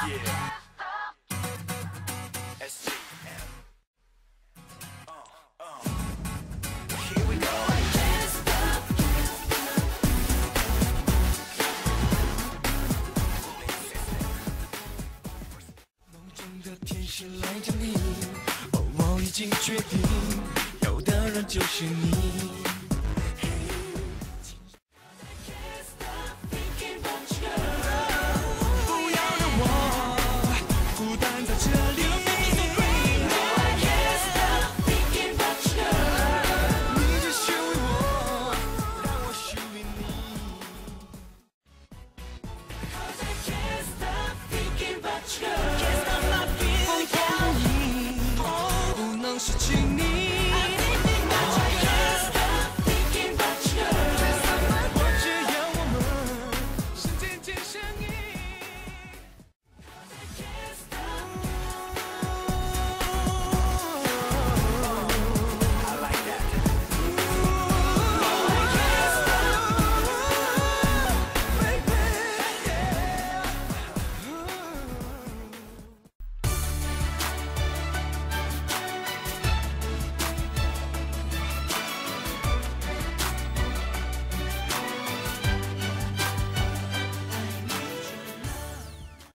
梦中的天使来找你，我已经决定，有的人就是你。请你